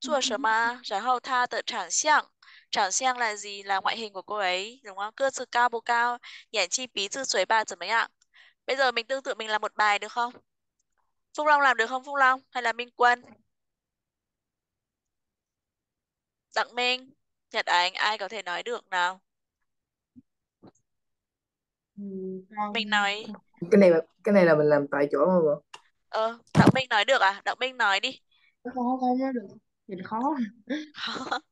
做什么？然后他的长相，长相 là gì? Là ngoại hình của cô ấy, đúng không? 个子高不高？眼睛、鼻子、嘴巴怎么样？Bây giờ mình tương tự mình làm một bài được không? Phúc Long làm được không Phúc Long? Hay là Minh Quân? Đặng Minh, Nhật Ánh, ai có thể nói được nào? Ừ, con Mình nói, cái này là- cái này là mình làm tại chỗ mà vợ ờ, Đặng Minh nói được à? Đặng Minh nói đi. khó không nói được thì khó *laughs*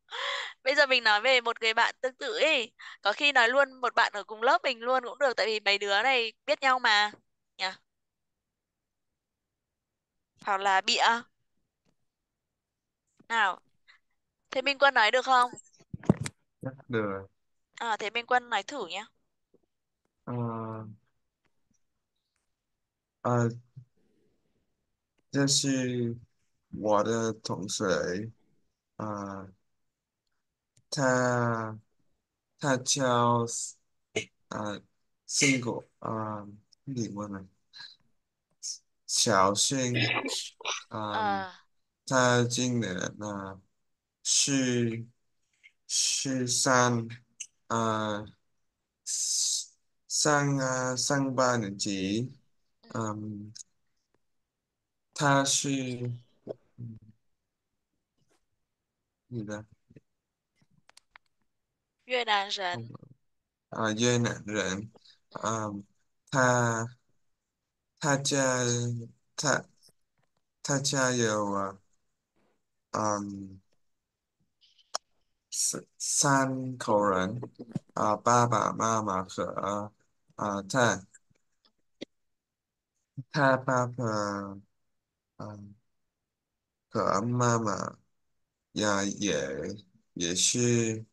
Bây giờ mình nói về một người bạn tương tự ấy. Có khi nói luôn một bạn ở cùng lớp mình luôn cũng được tại vì mấy đứa này biết nhau mà. Nhỉ? Hoặc là bịa. Nào, thế Minh Quân nói được không? được À, thế Minh Quân nói thử nhé. Ờ, ờ, 这是我的同学，呃，他他叫呃 single，呃，李文呢？小心，嗯，*laughs* Ờ, 他今年啊是是上啊上啊上八年级，嗯，他是嗯你的越南人.啊越南人，嗯，他他家他他家有啊嗯三三口人啊，爸爸妈妈和啊他他爸爸嗯和妈妈呀也也是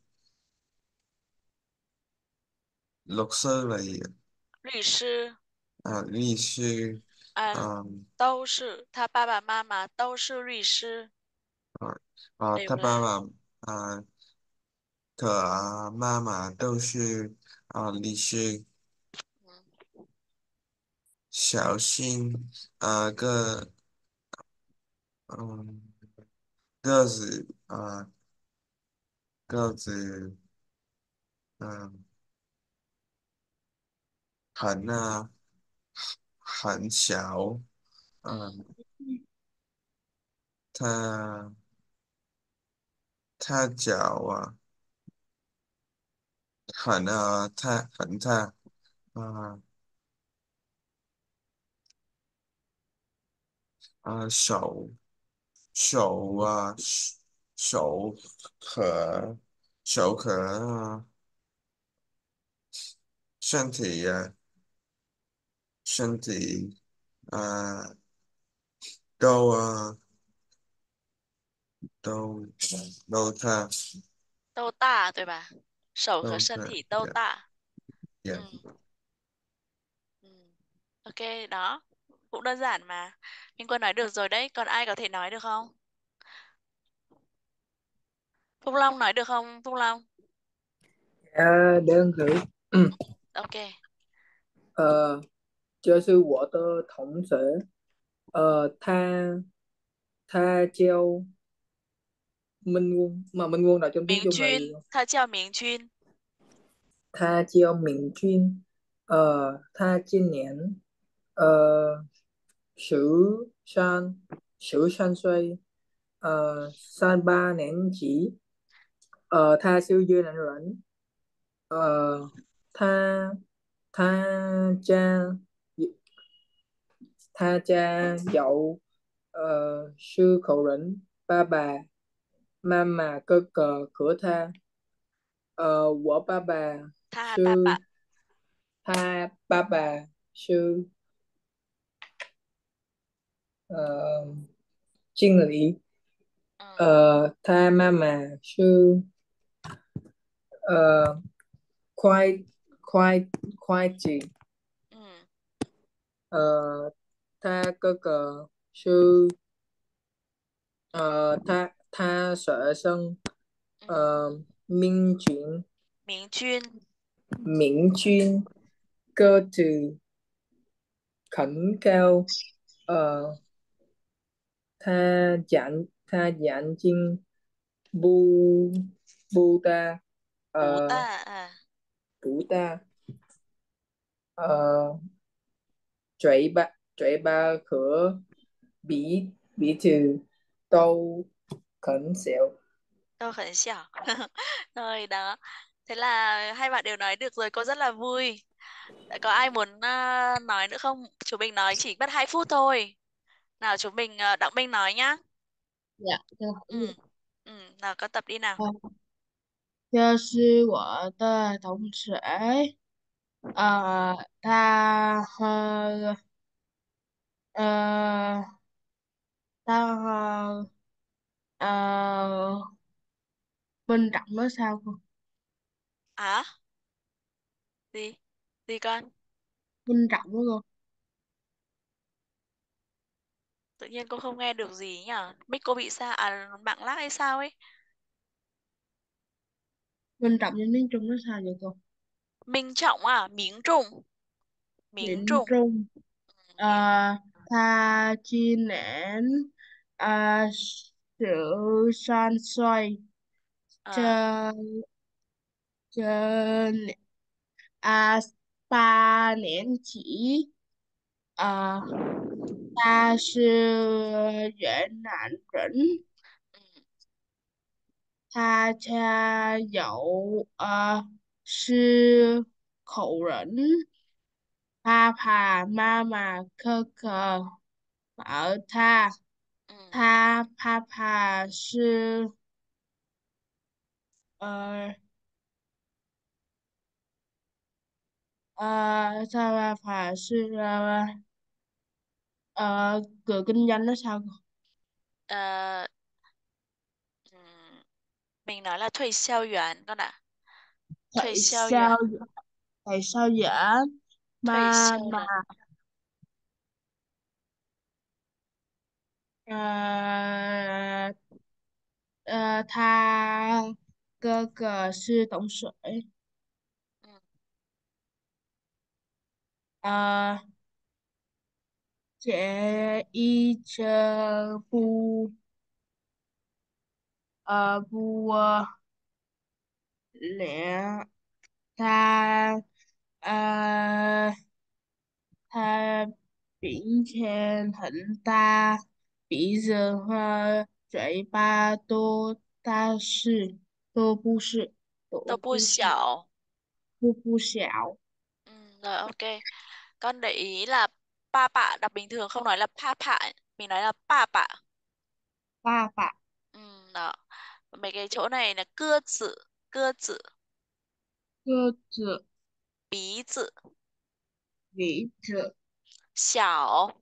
律师了也。律师。啊律师啊，嗯都是他爸爸妈妈都是律师，啊 đều 他爸爸啊他妈妈都是啊律师。小心啊个嗯个子啊个子嗯很啊很小，嗯，他他脚啊很啊他很大啊啊手手啊手和手和啊身体呀、身体啊都啊都都他 Đâu tạ 对吧？手和都身他体都 yeah. Ừ. Ừ. Ok, đó. cũng đơn giản mà. Minh Quân nói được rồi đấy, còn ai có thể nói được không? Phúc Long nói được không, Phúc Long? À, để thử. ok. Ờ, cho sư water thống sẽ ờ, tha tha treo minh quân mà minh quân đã cho biết Miền Trung là Chuyên, gì? tha treo Minh Chuyên, tha treo minh chuyên ờ tha chiên nhãn ờ sử san sử san suy uh, ờ, san ba nén chỉ. Uh, tha siêu dư nản lãnh uh, ờ, tha tha cha tha cha dậu. Uh, sư khẩu rỉnh ba bà. Ma mà cơ cờ cửa tha. Uh, của ba bà tha sư ba bà. tha ba bà sư 呃经理， Ừ. 呃，他妈妈是呃会会会计， Ừ. 呃，他哥哥是呃他他学生， Ừ. 呃，明君 Minh Chuyên. 明君个子很高，呃。 tha giản tha giản chinh bu bu ta uh, ta à? Bu ta. Ờ, uh, chạy ba chạy ba khở bí bí trừ tâu khẩn xẻo tâu khẩn xẻo *laughs* rồi đó. Thế là hai bạn đều nói được rồi cô rất là vui. Có ai muốn uh, nói nữa không? Chúng mình nói chỉ mất hai phút thôi. Nào chúng mình à, Đặng Minh nói nhá. Dạ, được. Ừ. Ừ. Nào con tập đi nào. 这是我的同学，呃，他和呃，他和呃，Minh Trọng nói sao không? Á? Gì? Gì con? Minh Trọng đúng không? tự nhiên cô không nghe được gì nhỉ? Mic cô bị sao à mạng lag hay sao ấy? Mình trọng với miếng trung nó sao vậy cô? Minh Trọng à? Miếng trung. miếng trung. trùng ừ, à, à, ờ. à, tha chi nản à, sự san xoay à, chờ chờ à, ta nén chỉ. À, ta sư dễ nạn rỉnh tha cha dậu uh, sư khẩu rỉnh pa phà ma mà cơ cờ ở tha tha pa phà sư ờ, ờ tha phà sư uh, Ờ, cửa kinh doanh nó sao Ờ, mình nói là thuê sale yuan con ạ. Thuê tại sale sao yuan tại sao giả thuê mà sale mà là à, à, tha cơ cờ sư tổng sở ừm, à, trẻ y chờ bu à, vua lẽ ta à, ta biển khen hận ta bị giờ hoa chạy ba tô ta sư tô bu sư tô bu xảo bu bu xảo ừ, rồi ok. Con để ý là pa bạ đọc bình thường không nói là pa pạ mình nói là pa bạ pa bạ ừ, đó. Mấy cái chỗ này là cưa chữ cưa chữ cơ chữ bí chữ bí chữ xảo.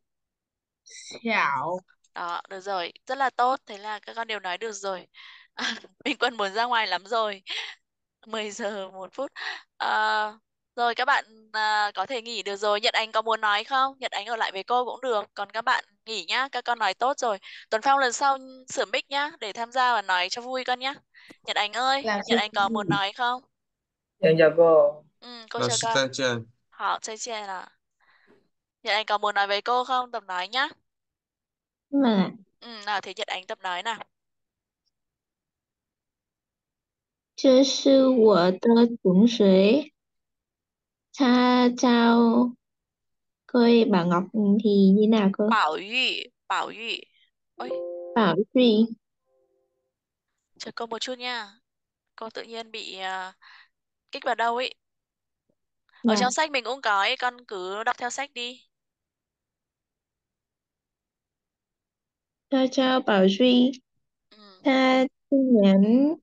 Xảo. Đó được rồi. Rất là tốt. Thế là các con đều nói được rồi. *laughs* Minh Quân muốn ra ngoài lắm rồi. 10 giờ một phút. À, rồi các bạn à, có thể nghỉ được rồi Nhật Ánh có muốn nói không Nhật Ánh ở lại với cô cũng được còn các bạn nghỉ nhá các con nói tốt rồi Tuần Phong lần sau sửa mic nhá để tham gia và nói cho vui con nhá Nhật Ánh ơi là Nhật sư Ánh có muốn nói không Em chào cô. ừ, cô Là chào sư con tay chân. Hảo chơi chơi nào Nhật Ánh có muốn nói với cô không tập nói nhá mà ừ, nào thì Nhật Ánh tập nói nào 这是我的同学， 他叫cô ơi, Bảo Ngọc thì như nào cơ? Bảo Yu Bảo Yu ôi Bảo Duy, chờ cô một chút nha cô tự nhiên bị à, kích vào đâu ấy ở mà trong sách mình cũng có ấy con cứ đọc theo sách đi他叫宝瑞， ừ. 他今年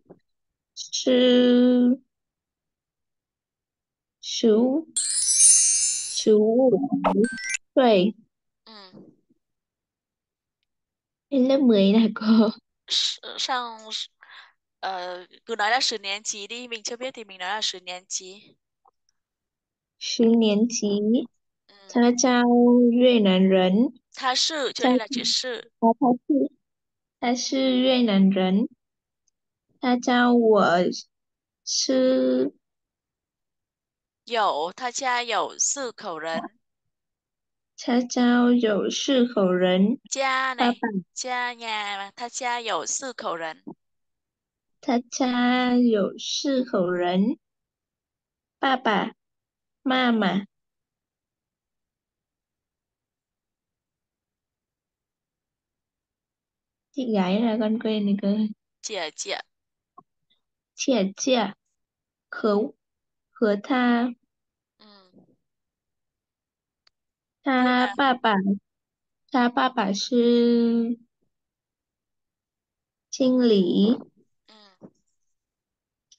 是 十五十五岁， Ừ. lên lớp 10 là cô. S- sang ờ, cứ nói là 10 年级 đi mình chưa biết thì mình nói là 10年级十年级， ừ. 他叫越南人，他是这在里了只是他他是他是越南人，他叫我是 有他家有四口人他家有四口人，家爸 này 爸家 mà 他家有四口人他家有四口人，爸爸妈妈。Chị gái là con quên này cơ. 姐姐 Chị chị 和和他 ừ. thế 他爸爸他爸爸是经理，嗯。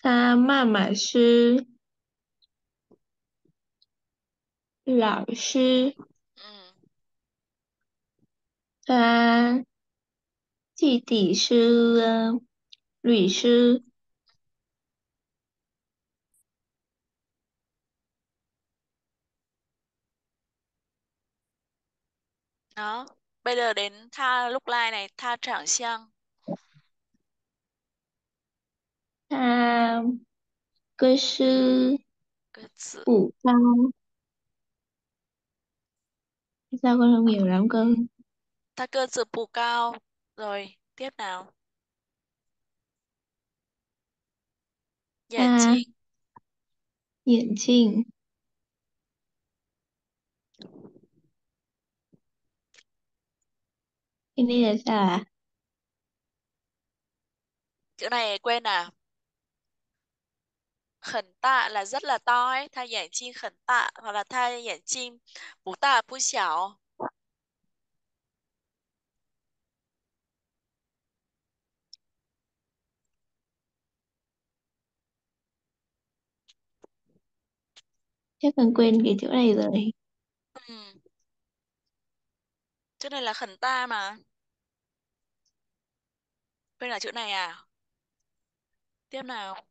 他妈妈是老师，嗯。他弟弟是呃律师，Đó. Bây giờ đến tha lúc lai này, tha trạng xiang. Tha cơ sư cơ sự phủ sao sao con không hiểu lắm cơ? Tha cơ sư phủ cao. Rồi tiếp nào. Dạ Giải à, trình diện trình Cái này là sao à? Chữ này quên à? Khẩn tạ là rất là to ấy. Tha giản chim khẩn tạ. Hoặc là tha giản chim bú tạ bú xảo. Chắc con quên cái chữ này rồi. Ừ. Chữ này là khẩn ta mà. Quên là chữ này à? Tiếp nào.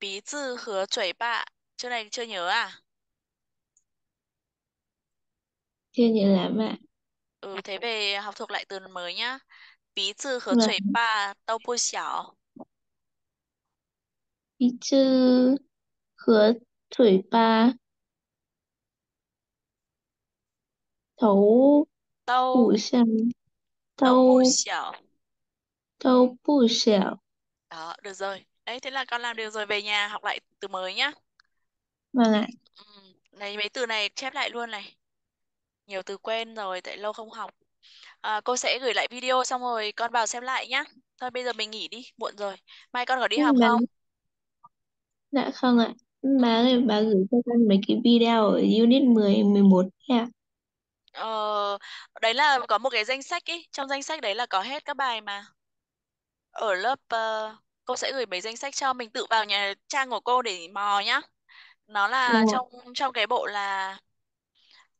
Bí字和嘴巴. Chữ này chưa nhớ à? Chưa nhớ lắm ạ. Ừ, thế về học thuộc lại từ mới nhá. Bí字和 Vâng. 嘴巴都不小. Bí chữ hứa thủy ba thấu 都 bù sân 都 thâu 不小. thâu bù xẻo Đó, được rồi. Đấy, thế là con làm được rồi. Về nhà học lại từ mới nhá. vâng ạ Ừ. Này, mấy từ này chép lại luôn này. Nhiều từ quen rồi, tại lâu không học. À, cô sẽ gửi lại video xong rồi con vào xem lại nhá. Thôi bây giờ mình nghỉ đi, muộn rồi. Mai con có đi học bà, không? dạ không ạ bà ơi bà gửi cho con mấy cái video ở unit 10, 11 nha Ờ, đấy là có một cái danh sách ý. Trong danh sách đấy là có hết các bài mà. Ở lớp ờ, cô sẽ gửi mấy danh sách cho mình tự vào nhà trang của cô để mò nhá. Nó là trong trong cái bộ là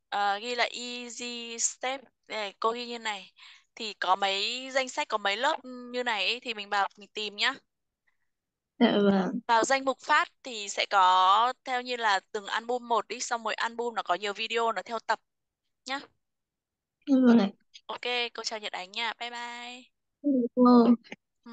ờ, ghi là easy step này, cô ghi như này. Thì có mấy danh sách có mấy lớp như này ý, thì mình vào mình tìm nhá. dạ vâng Vào danh mục phát thì sẽ có theo như là từng album một đi xong rồi album nó có nhiều video nó theo tập nhá. ạ Ok, cô chào Nhật Ánh nha. Bye bye. Wow. Ừ.